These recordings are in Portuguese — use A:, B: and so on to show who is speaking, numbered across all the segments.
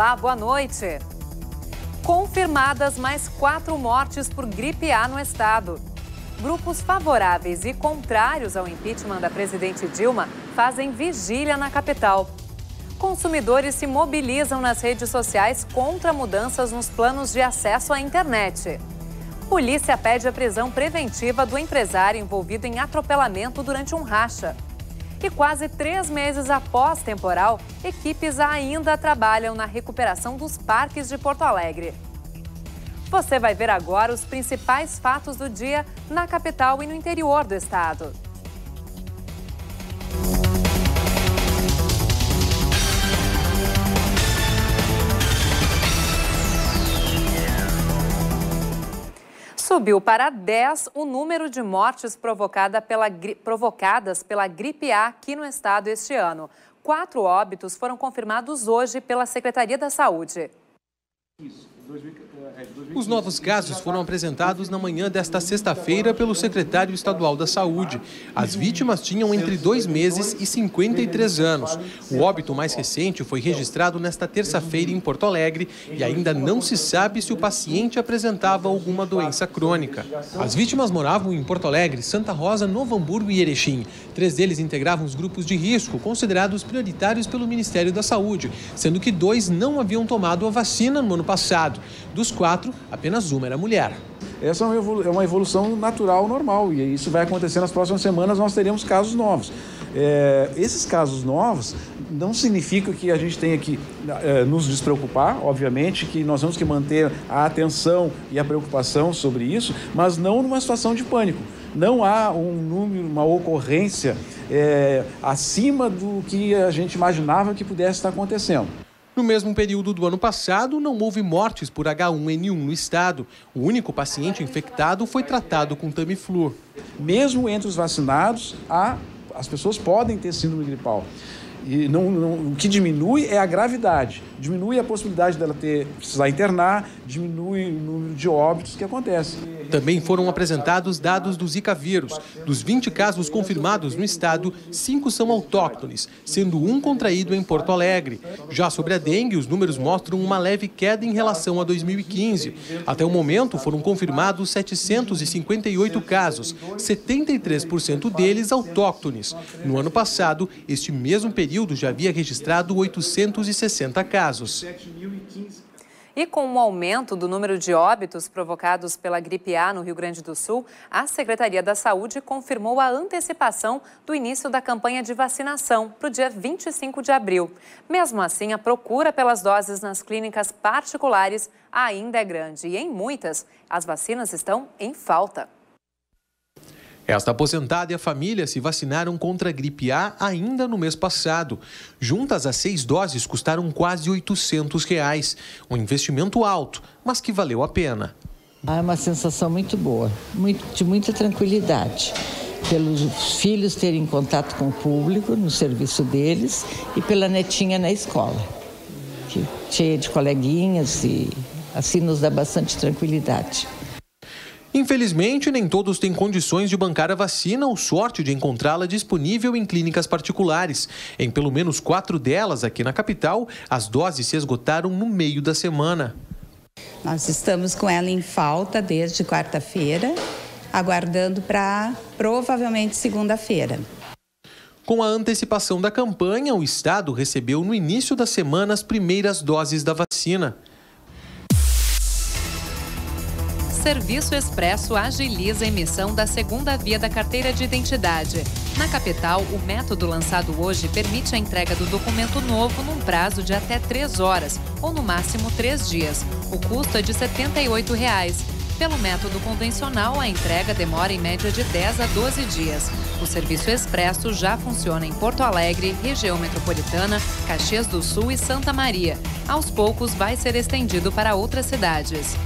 A: Olá, boa noite. Confirmadas mais quatro mortes por gripe A no estado. Grupos favoráveis e contrários ao impeachment da presidente Dilma fazem vigília na capital. Consumidores se mobilizam nas redes sociais contra mudanças nos planos de acesso à internet. Polícia pede a prisão preventiva do empresário envolvido em atropelamento durante um racha. E quase três meses após temporal, equipes ainda trabalham na recuperação dos parques de Porto Alegre. Você vai ver agora os principais fatos do dia na capital e no interior do estado. Subiu para 10 o número de mortes provocada pela, provocadas pela gripe A aqui no estado este ano. Quatro óbitos foram confirmados hoje pela Secretaria da Saúde.
B: Isso. Os novos casos foram apresentados na manhã desta sexta-feira pelo secretário estadual da Saúde. As vítimas tinham entre dois meses e 53 anos. O óbito mais recente foi registrado nesta terça-feira em Porto Alegre e ainda não se sabe se o paciente apresentava alguma doença crônica. As vítimas moravam em Porto Alegre, Santa Rosa, Novo Hamburgo e Erechim. Três deles integravam os grupos de risco, considerados prioritários pelo Ministério da Saúde, sendo que dois não haviam tomado a vacina no ano passado. Dos quatro, apenas uma era mulher.
C: Essa é, é uma evolução natural, normal, e isso vai acontecer nas próximas semanas, nós teremos casos novos. É, esses casos novos não significa que a gente tenha que é, nos despreocupar, obviamente, que nós temos que manter a atenção e a preocupação sobre isso, mas não numa situação de pânico. Não há um número, uma ocorrência é, acima do que a gente imaginava que pudesse estar acontecendo.
B: No mesmo período do ano passado, não houve mortes por H1N1 no estado. O único paciente infectado foi tratado com Tamiflu.
C: Mesmo entre os vacinados, há, as pessoas podem ter síndrome gripal. E não, não, o que diminui é a gravidade, diminui a possibilidade dela ter precisar internar, diminui o número de óbitos que acontece.
B: Também foram apresentados dados do Zika vírus. Dos 20 casos confirmados no estado, cinco são autóctones, sendo um contraído em Porto Alegre. Já sobre a dengue, os números mostram uma leve queda em relação a 2015. Até o momento, foram confirmados 758 casos, 73% deles autóctones. No ano passado, este mesmo período já havia registrado 860 casos.
A: E com o aumento do número de óbitos provocados pela gripe A no Rio Grande do Sul, a Secretaria da Saúde confirmou a antecipação do início da campanha de vacinação para o dia 25 de abril. Mesmo assim, a procura pelas doses nas clínicas particulares ainda é grande e, em muitas, as vacinas estão em falta.
B: Esta aposentada e a família se vacinaram contra a gripe A ainda no mês passado. Juntas, as seis doses custaram quase 800 reais. Um investimento alto, mas que valeu a pena.
D: Ah, é uma sensação muito boa, de muita tranquilidade. Pelos filhos terem contato com o público no serviço deles e pela netinha na escola, que, cheia de coleguinhas e assim nos dá bastante tranquilidade.
B: Infelizmente, nem todos têm condições de bancar a vacina ou sorte de encontrá-la disponível em clínicas particulares. Em pelo menos quatro delas aqui na capital, as doses se esgotaram no meio da semana.
E: Nós estamos com ela em falta desde quarta-feira, aguardando para provavelmente segunda-feira.
B: Com a antecipação da campanha, o Estado recebeu no início da semana as primeiras doses da vacina.
A: Serviço Expresso agiliza a emissão da segunda via da carteira de identidade. Na capital, o método lançado hoje permite a entrega do documento novo num prazo de até três horas, ou no máximo três dias. O custo é de 78 reais. Pelo método convencional, a entrega demora em média de 10 a 12 dias. O serviço expresso já funciona em Porto Alegre, região metropolitana, Caxias do Sul e Santa Maria. Aos poucos, vai ser estendido para outras cidades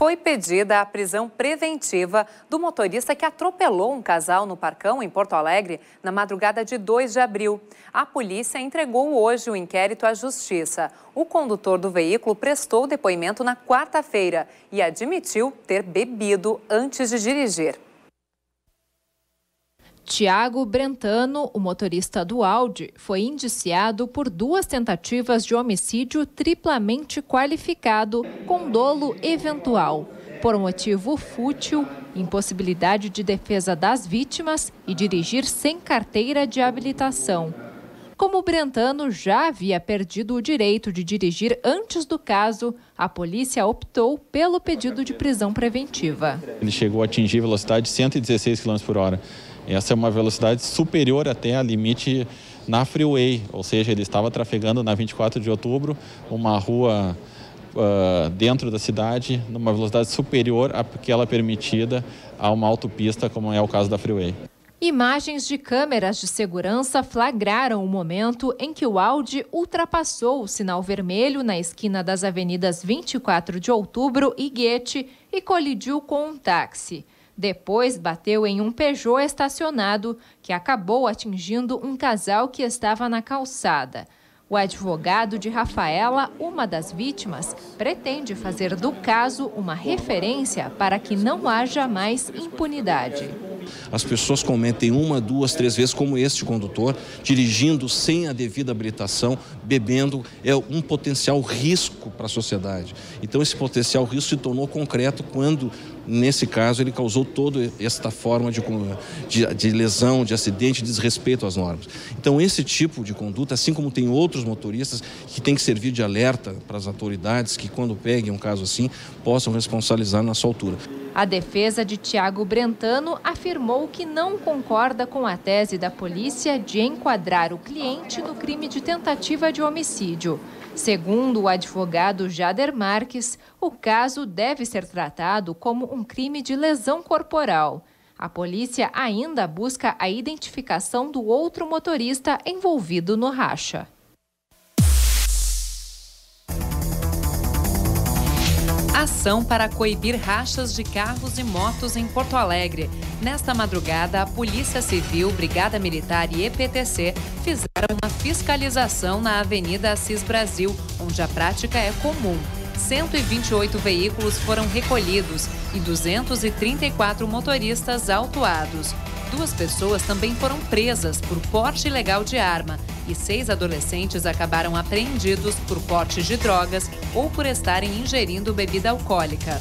A: foi pedida a prisão preventiva do motorista que atropelou um casal no Parcão, em Porto Alegre, na madrugada de 2 de abril. A polícia entregou hoje o inquérito à Justiça. O condutor do veículo prestou depoimento na quarta-feira e admitiu ter bebido antes de dirigir.
F: Tiago Brentano, o motorista do Audi, foi indiciado por duas tentativas de homicídio triplamente qualificado com dolo eventual, por motivo fútil, impossibilidade de defesa das vítimas e dirigir sem carteira de habilitação. Como Brentano já havia perdido o direito de dirigir antes do caso, a polícia optou pelo pedido de prisão preventiva.
G: Ele chegou a atingir velocidade de 116 km por hora. Essa é uma velocidade superior até a limite na freeway, ou seja, ele estava trafegando na 24 de outubro, uma rua uh, dentro da cidade, numa velocidade superior àquela permitida a uma autopista, como é o caso da freeway.
F: Imagens de câmeras de segurança flagraram o momento em que o Audi ultrapassou o sinal vermelho na esquina das avenidas 24 de outubro e Guete e colidiu com um táxi. Depois bateu em um Peugeot estacionado que acabou atingindo um casal que estava na calçada. O advogado de Rafaela, uma das vítimas, pretende fazer do caso uma referência para que não haja mais impunidade.
H: As pessoas cometem uma, duas, três vezes, como este condutor, dirigindo sem a devida habilitação, bebendo, é um potencial risco para a sociedade. Então, esse potencial risco se tornou concreto quando nesse caso, ele causou toda esta forma de, de, de, lesão, de acidente, de desrespeito às normas. Então, esse tipo de conduta, assim como tem outros motoristas que tem que servir de alerta para as autoridades que, quando peguem um caso assim, possam responsabilizar na sua altura.
F: A defesa de Tiago Brentano afirmou que não concorda com a tese da polícia de enquadrar o cliente no crime de tentativa de homicídio. Segundo o advogado Jader Marques, o caso deve ser tratado como um crime de lesão corporal. A polícia ainda busca a identificação do outro motorista envolvido no racha.
A: Ação para coibir rachas de carros e motos em Porto Alegre. Nesta madrugada, a Polícia Civil, Brigada Militar e EPTC fizeram uma fiscalização na Avenida Assis Brasil, onde a prática é comum. 128 veículos foram recolhidos e 234 motoristas autuados. Duas pessoas também foram presas por porte ilegal de arma e seis adolescentes acabaram apreendidos por porte de drogas ou por estarem ingerindo bebida alcoólica.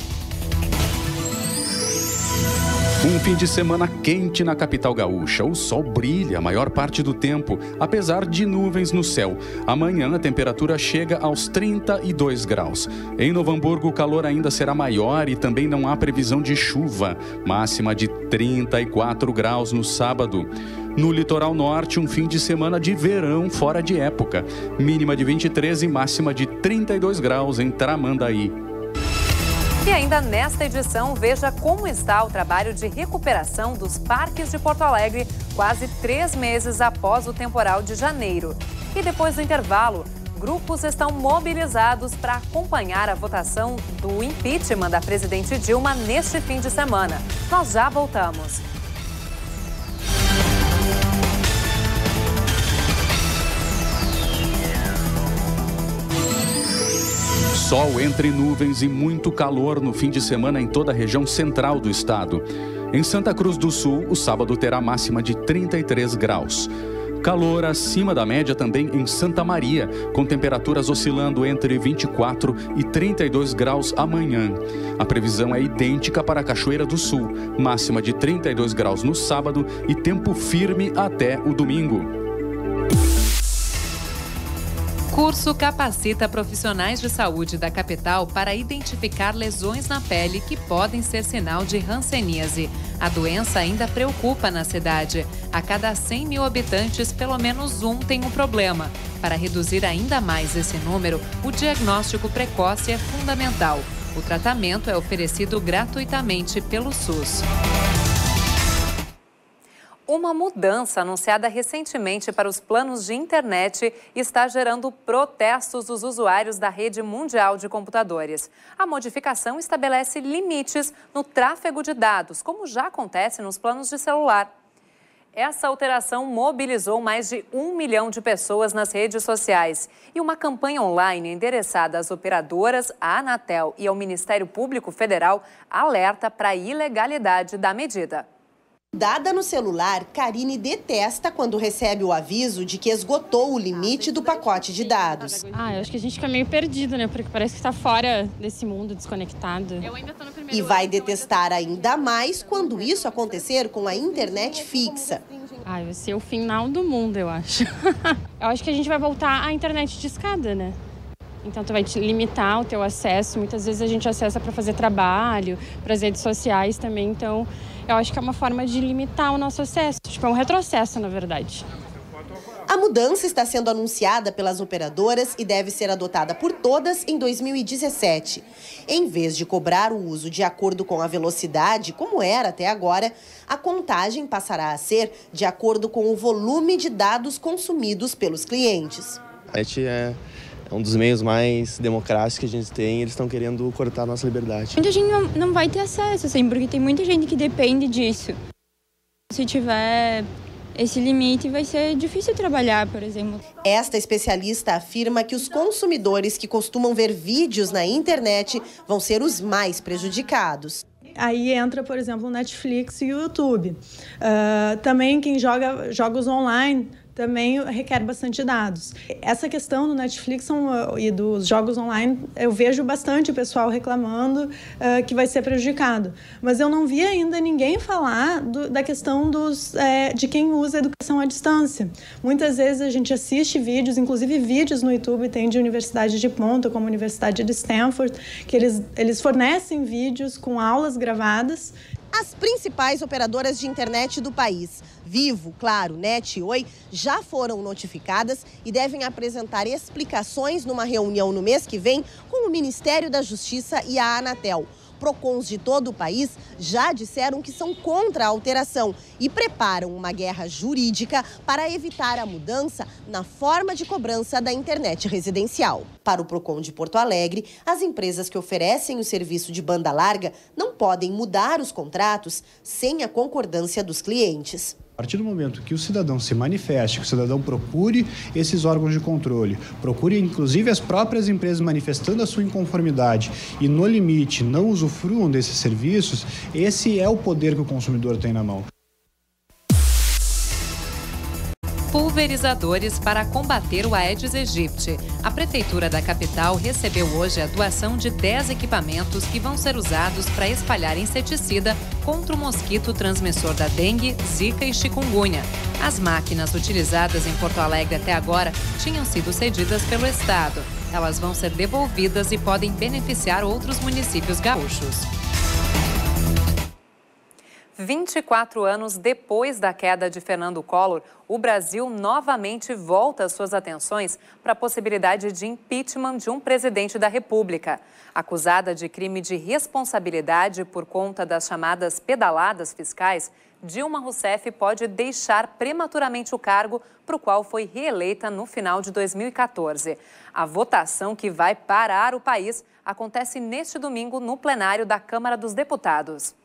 I: Um fim de semana quente na capital gaúcha. O sol brilha a maior parte do tempo, apesar de nuvens no céu. Amanhã a temperatura chega aos 32 graus. Em Novo Hamburgo, o calor ainda será maior e também não há previsão de chuva. Máxima de 34 graus no sábado. No litoral norte, um fim de semana de verão fora de época. Mínima de 23 e máxima de 32 graus em Tramandaí.
A: E ainda nesta edição, veja como está o trabalho de recuperação dos parques de Porto Alegre quase três meses após o temporal de janeiro. E depois do intervalo, grupos estão mobilizados para acompanhar a votação do impeachment da presidente Dilma neste fim de semana. Nós já voltamos.
I: Sol entre nuvens e muito calor no fim de semana em toda a região central do estado. Em Santa Cruz do Sul, o sábado terá máxima de 33 graus. Calor acima da média também em Santa Maria, com temperaturas oscilando entre 24 e 32 graus amanhã. A previsão é idêntica para a Cachoeira do Sul, máxima de 32 graus no sábado e tempo firme até o domingo.
A: Curso capacita profissionais de saúde da capital para identificar lesões na pele que podem ser sinal de hanseníase. A doença ainda preocupa na cidade. A cada 100 mil habitantes, pelo menos um tem um problema. Para reduzir ainda mais esse número, o diagnóstico precoce é fundamental. O tratamento é oferecido gratuitamente pelo SUS. Uma mudança anunciada recentemente para os planos de internet está gerando protestos dos usuários da rede mundial de computadores. A modificação estabelece limites no tráfego de dados, como já acontece nos planos de celular. Essa alteração mobilizou mais de um milhão de pessoas nas redes sociais e uma campanha online endereçada às operadoras, à Anatel e ao Ministério Público Federal alerta para a ilegalidade da medida.
J: Dada no celular, Karine detesta quando recebe o aviso de que esgotou o limite do pacote de dados.
K: Ah, eu acho que a gente fica meio perdido, né? Porque parece que está fora desse mundo, desconectado. Eu ainda
J: tô no primeiro E vai detestar ainda mais quando isso acontecer com a internet fixa.
K: Ah, vai ser o final do mundo, eu acho. eu acho que a gente vai voltar à internet de escada, né? Então, tu vai te limitar o teu acesso. Muitas vezes a gente acessa para fazer trabalho, para as redes sociais também. Então, eu acho que é uma forma de limitar o nosso acesso. Tipo, é um retrocesso, na verdade.
J: A mudança está sendo anunciada pelas operadoras e deve ser adotada por todas em 2017. Em vez de cobrar o uso de acordo com a velocidade, como era até agora, a contagem passará a ser de acordo com o volume de dados consumidos pelos clientes.
L: A gente é é um dos meios mais democráticos que a gente tem, eles estão querendo cortar a nossa liberdade.
M: Muita gente não, não vai ter acesso, assim, porque tem muita gente que depende disso. Se tiver esse limite, vai ser difícil trabalhar, por exemplo.
J: Esta especialista afirma que os consumidores que costumam ver vídeos na internet vão ser os mais prejudicados.
N: Aí entra, por exemplo, o Netflix e o YouTube. Uh, também quem joga jogos online também requer bastante dados. Essa questão do Netflix e dos jogos online, eu vejo bastante o pessoal reclamando uh, que vai ser prejudicado. Mas eu não vi ainda ninguém falar do, da questão dos, é, de quem usa educação à distância. Muitas vezes a gente assiste vídeos, inclusive vídeos no YouTube tem de universidade de ponta, como a Universidade de Stanford, que eles, eles fornecem vídeos com aulas gravadas
J: as principais operadoras de internet do país, Vivo, Claro, Net e Oi, já foram notificadas e devem apresentar explicações numa reunião no mês que vem com o Ministério da Justiça e a Anatel. PROCONs de todo o país já disseram que são contra a alteração e preparam uma guerra jurídica para evitar a mudança na forma de cobrança da internet residencial. Para o PROCON de Porto Alegre, as empresas que oferecem o serviço de banda larga não podem mudar os contratos sem a concordância dos clientes.
O: A partir do momento que o cidadão se manifeste, que o cidadão procure esses órgãos de controle, procure inclusive as próprias empresas manifestando a sua inconformidade e, no limite, não usufruam desses serviços, esse é o poder que o consumidor tem na mão.
A: Pulverizadores para combater o Aedes aegypti. A Prefeitura da capital recebeu hoje a doação de 10 equipamentos que vão ser usados para espalhar inseticida contra o mosquito transmissor da dengue, zika e chikungunya. As máquinas utilizadas em Porto Alegre até agora tinham sido cedidas pelo Estado. Elas vão ser devolvidas e podem beneficiar outros municípios gaúchos. 24 anos depois da queda de Fernando Collor, o Brasil novamente volta suas atenções para a possibilidade de impeachment de um presidente da República. Acusada de crime de responsabilidade por conta das chamadas pedaladas fiscais, Dilma Rousseff pode deixar prematuramente o cargo para o qual foi reeleita no final de 2014. A votação que vai parar o país acontece neste domingo no plenário da Câmara dos Deputados.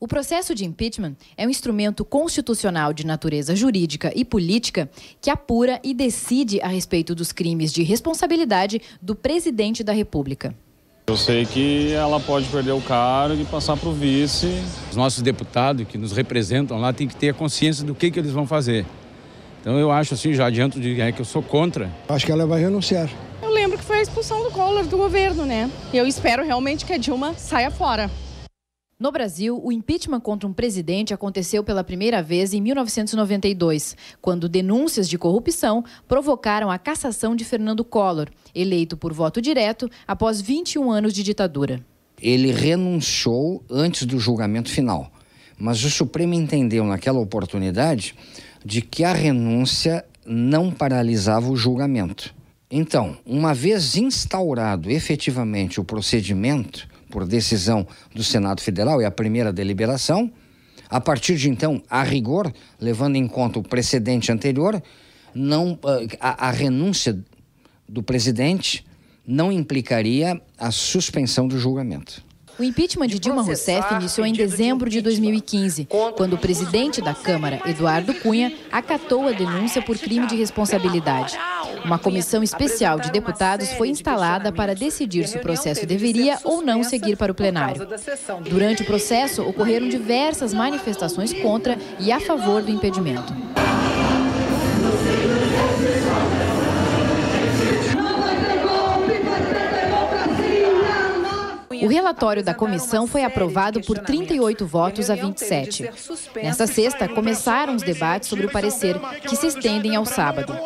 F: O processo de impeachment é um instrumento constitucional de natureza jurídica e política que apura e decide a respeito dos crimes de responsabilidade do presidente da República.
P: Eu sei que ela pode perder o cargo e passar para o vice.
Q: Os nossos deputados que nos representam lá têm que ter a consciência do que, que eles vão fazer. Então eu acho assim, já adianto de é que eu sou contra.
R: Acho que ela vai renunciar.
S: Eu lembro que foi a expulsão do Collor do governo, né? E eu espero realmente que a Dilma saia fora.
F: No Brasil, o impeachment contra um presidente aconteceu pela primeira vez em 1992, quando denúncias de corrupção provocaram a cassação de Fernando Collor, eleito por voto direto após 21 anos de ditadura.
T: Ele renunciou antes do julgamento final, mas o Supremo entendeu naquela oportunidade de que a renúncia não paralisava o julgamento. Então, uma vez instaurado efetivamente o procedimento, por decisão do Senado Federal, é a primeira deliberação. A partir de então, a rigor, levando em conta o precedente anterior, não, ah, a, a renúncia do presidente não implicaria a suspensão do julgamento.
R: O impeachment de Dilma Rousseff iniciou em dezembro de 2015, quando o presidente da Câmara, Eduardo Cunha, acatou a denúncia por crime de responsabilidade. Uma comissão especial de deputados foi instalada para decidir se o processo deveria ou não seguir para o plenário. Durante o processo, ocorreram diversas manifestações contra e a favor do impedimento. Relatório da comissão foi aprovado por 38 votos a 27. Nesta sexta, começaram os debates sobre o parecer, que se estendem ao sábado.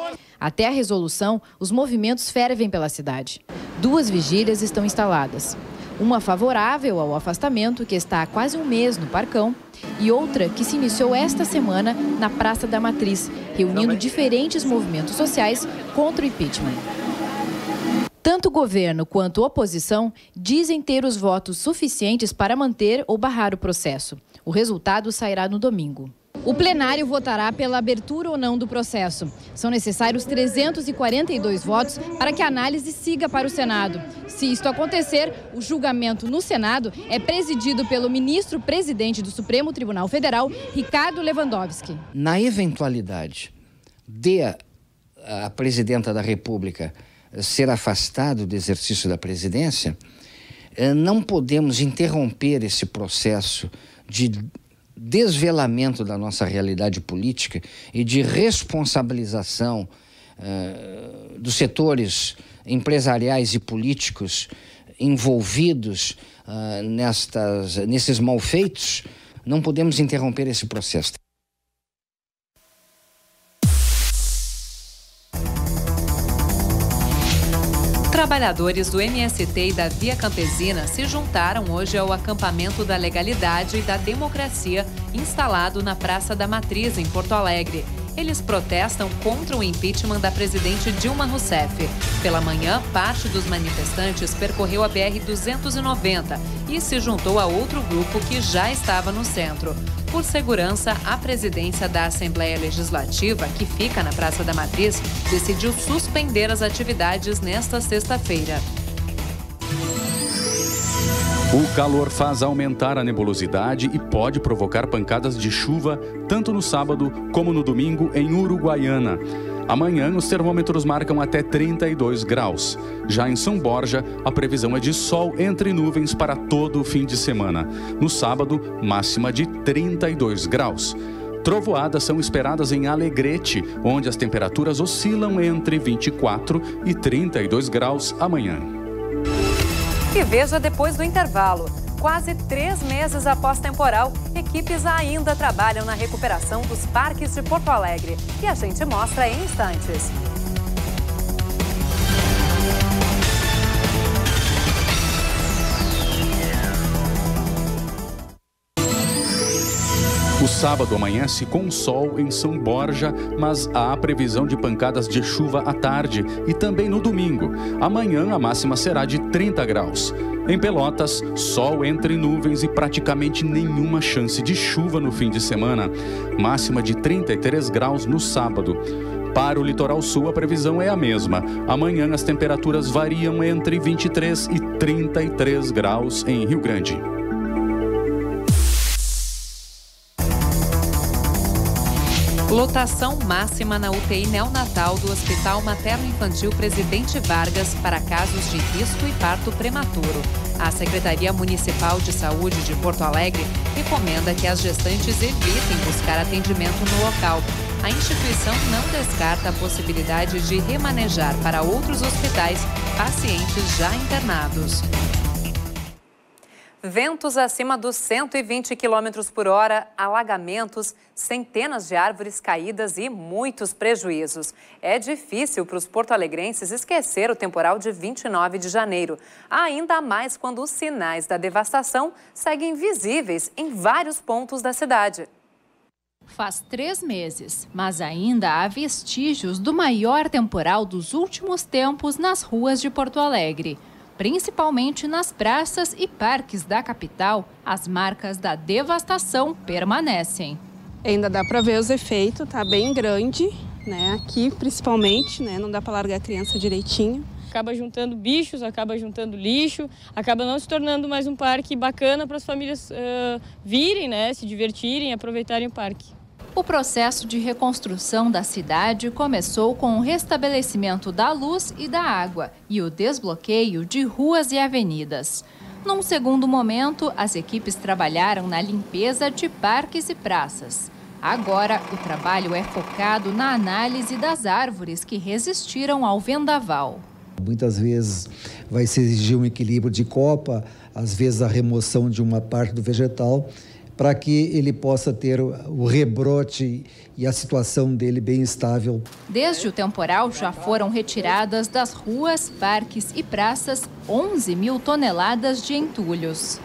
R: Até a resolução, os movimentos fervem pela cidade. Duas vigílias estão instaladas. Uma favorável ao afastamento, que está há quase um mês no Parcão, e outra que se iniciou esta semana na Praça da Matriz, reunindo diferentes movimentos sociais contra o impeachment. Tanto o governo quanto a oposição dizem ter os votos suficientes para manter ou barrar o processo. O resultado sairá no domingo. O plenário votará pela abertura ou não do processo. São necessários 342 votos para que a análise siga para o Senado. Se isto acontecer, o julgamento no Senado é presidido pelo ministro-presidente do Supremo Tribunal Federal, Ricardo Lewandowski.
T: Na eventualidade de a presidenta da República ser afastado do exercício da presidência, eh, não podemos interromper esse processo de desvelamento da nossa realidade política e de responsabilização uh, dos setores empresariais e políticos envolvidos uh, nestas, nesses malfeitos, não podemos interromper esse processo.
A: Trabalhadores do MST e da Via Campesina se juntaram hoje ao acampamento da legalidade e da democracia instalado na Praça da Matriz, em Porto Alegre. Eles protestam contra o impeachment da presidente Dilma Rousseff. Pela manhã, parte dos manifestantes percorreu a BR-290 e se juntou a outro grupo que já estava no centro. Por segurança, a presidência da Assembleia Legislativa, que fica na Praça da Matriz, decidiu suspender as atividades nesta sexta-feira.
I: O calor faz aumentar a nebulosidade e pode provocar pancadas de chuva tanto no sábado como no domingo em Uruguaiana. Amanhã, os termômetros marcam até 32 graus. Já em São Borja, a previsão é de sol entre nuvens para todo o fim de semana. No sábado, máxima de 32 graus. Trovoadas são esperadas em Alegrete, onde as temperaturas oscilam entre 24 e 32 graus amanhã.
A: E veja depois do intervalo. Quase três meses após temporal, equipes ainda trabalham na recuperação dos parques de Porto Alegre. E a gente mostra em instantes.
I: O sábado amanhece com sol em São Borja, mas há previsão de pancadas de chuva à tarde e também no domingo. Amanhã a máxima será de 30 graus. Em Pelotas, sol entre nuvens e praticamente nenhuma chance de chuva no fim de semana. Máxima de 33 graus no sábado. Para o litoral sul, a previsão é a mesma. Amanhã as temperaturas variam entre 23 e 33 graus em Rio Grande.
A: Lotação máxima na UTI neonatal do Hospital Materno Infantil Presidente Vargas para casos de risco e parto prematuro. A Secretaria Municipal de Saúde de Porto Alegre recomenda que as gestantes evitem buscar atendimento no local. A instituição não descarta a possibilidade de remanejar para outros hospitais pacientes já internados. Ventos acima dos 120 km por hora, alagamentos, centenas de árvores caídas e muitos prejuízos. É difícil para os porto-alegrenses esquecer o temporal de 29 de janeiro, ainda mais quando os sinais da devastação seguem visíveis em vários pontos da cidade.
F: Faz três meses, mas ainda há vestígios do maior temporal dos últimos tempos nas ruas de Porto Alegre principalmente nas praças e parques da capital, as marcas da devastação permanecem.
U: Ainda dá para ver os efeitos, tá bem grande, né? Aqui principalmente, né? Não dá para largar a criança direitinho.
K: acaba juntando bichos, acaba juntando lixo, acaba não se tornando mais um parque bacana para as famílias uh, virem, né, se divertirem, aproveitarem o parque.
F: O processo de reconstrução da cidade começou com o restabelecimento da luz e da água e o desbloqueio de ruas e avenidas. Num segundo momento, as equipes trabalharam na limpeza de parques e praças. Agora, o trabalho é focado na análise das árvores que resistiram ao vendaval.
U: Muitas vezes vai se exigir um equilíbrio de copa, às vezes a remoção de uma parte do vegetal para que ele possa ter o rebrote e a situação dele bem estável.
F: Desde o temporal já foram retiradas das ruas, parques e praças 11 mil toneladas de entulhos.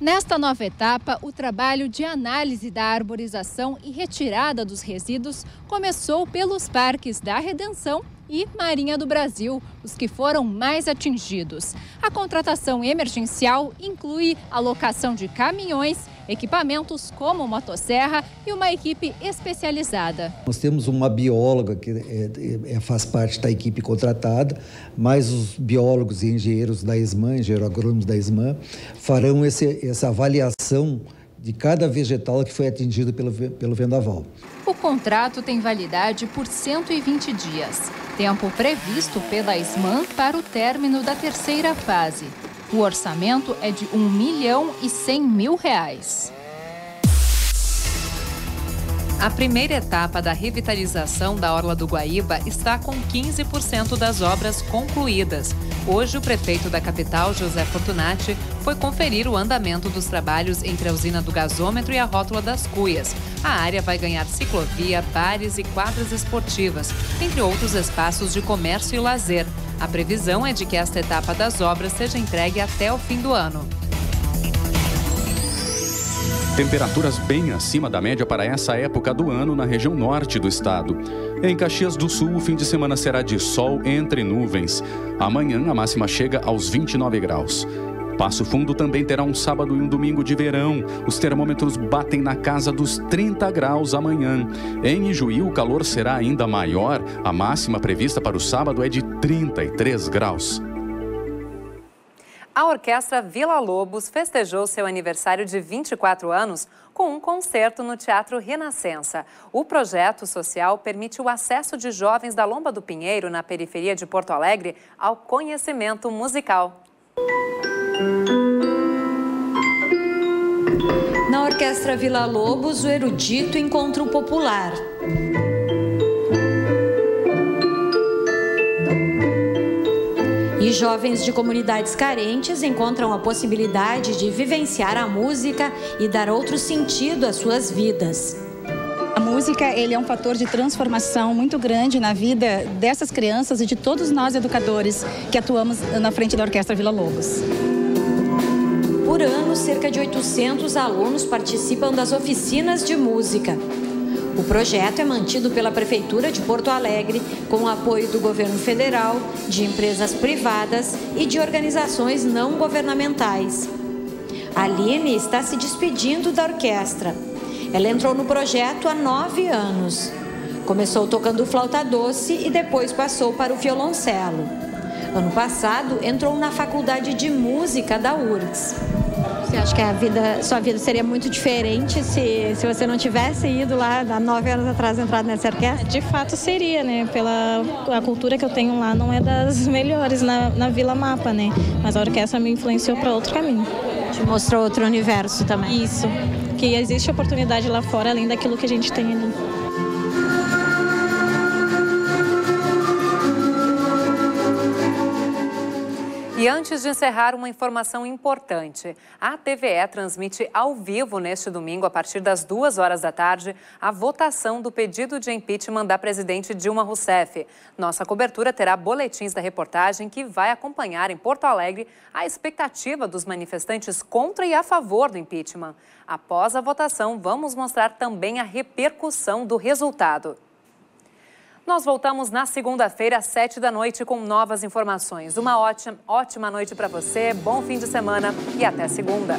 F: Nesta nova etapa, o trabalho de análise da arborização e retirada dos resíduos começou pelos parques da Redenção e Marinha do Brasil, os que foram mais atingidos. A contratação emergencial inclui a locação de caminhões equipamentos como motosserra e uma equipe especializada.
U: Nós temos uma bióloga que é, é, faz parte da equipe contratada, mas os biólogos e engenheiros da ESMAN, engenheiros agrônomos da ESMAN, farão esse, essa avaliação de cada vegetal que foi atingido pelo, pelo vendaval.
F: O contrato tem validade por 120 dias, tempo previsto pela SMAN para o término da terceira fase. O orçamento é de 1 milhão e 100 mil reais. A primeira etapa da revitalização da Orla do Guaíba está com 15% das obras concluídas. Hoje, o prefeito da capital, José Fortunati, foi conferir o andamento dos trabalhos entre a usina do gasômetro e a rótula das cuias. A área vai ganhar ciclovia, bares e quadras esportivas, entre outros espaços de comércio e lazer. A previsão é de que esta etapa das obras seja entregue até o fim do ano.
I: Temperaturas bem acima da média para essa época do ano na região norte do estado. Em Caxias do Sul, o fim de semana será de sol entre nuvens. Amanhã, a máxima chega aos 29 graus. Passo Fundo também terá um sábado e um domingo de verão. Os termômetros batem na casa dos 30 graus amanhã. Em Ijuí, o calor será ainda maior. A máxima prevista para o sábado é de 33 graus.
A: A Orquestra Vila Lobos festejou seu aniversário de 24 anos com um concerto no Teatro Renascença. O projeto social permite o acesso de jovens da Lomba do Pinheiro, na periferia de Porto Alegre, ao conhecimento musical.
V: Na Orquestra Vila Lobos, o erudito encontra o popular. E jovens de comunidades carentes encontram a possibilidade de vivenciar a música e dar outro sentido às suas vidas.
W: A música ele é um fator de transformação muito grande na vida dessas crianças e de todos nós educadores que atuamos na frente da Orquestra Vila Lobos.
V: Por ano, cerca de 800 alunos participam das oficinas de música. O projeto é mantido pela Prefeitura de Porto Alegre, com o apoio do governo federal, de empresas privadas e de organizações não governamentais. Aline está se despedindo da orquestra. Ela entrou no projeto há nove anos. Começou tocando flauta doce e depois passou para o violoncelo. Ano passado, entrou na Faculdade de Música da URGS.
W: Você acha que a vida, sua vida seria muito diferente se, se você não tivesse ido lá há nove anos atrás entrado nessa orquestra?
K: De fato seria, né? Pela a cultura que eu tenho lá não é das melhores na, na Vila Mapa, né? Mas a orquestra me influenciou para outro caminho.
W: Te mostrou outro universo também.
K: Isso. Que existe oportunidade lá fora além daquilo que a gente tem ali.
A: E antes de encerrar, uma informação importante. A TVE transmite ao vivo neste domingo, a partir das duas horas da tarde, a votação do pedido de impeachment da presidente Dilma Rousseff. Nossa cobertura terá boletins da reportagem que vai acompanhar em Porto Alegre a expectativa dos manifestantes contra e a favor do impeachment. Após a votação, vamos mostrar também a repercussão do resultado. Nós voltamos na segunda-feira, às sete da noite, com novas informações. Uma ótima, ótima noite para você, bom fim de semana e até segunda.